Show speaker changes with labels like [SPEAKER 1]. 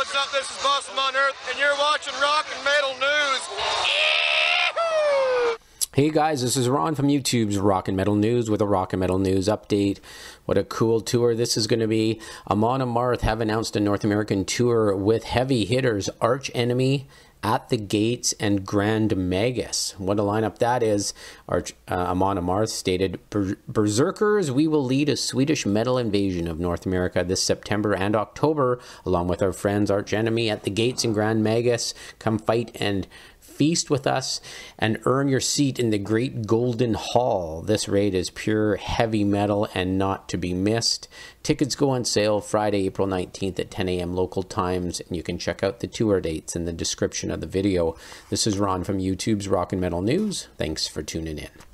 [SPEAKER 1] what's up? This is Boss on Earth, and you're watching Rock and Metal News.
[SPEAKER 2] Hey guys, this is Ron from YouTube's Rock and Metal News with a Rock and Metal News update. What a cool tour this is going to be. Amon Amarth have announced a North American tour with heavy hitters Arch Enemy, At the Gates, and Grand Magus. What a lineup that is. Arch, uh, Amon Amarth stated, Berserkers, we will lead a Swedish metal invasion of North America this September and October, along with our friends Arch Enemy, At the Gates, and Grand Magus. Come fight and feast with us and earn your seat in the great golden hall. This raid is pure heavy metal and not to be missed. Tickets go on sale Friday, April 19th at 10 a.m. local times, and you can check out the tour dates in the description of the video. This is Ron from YouTube's Rock and Metal News. Thanks for tuning in.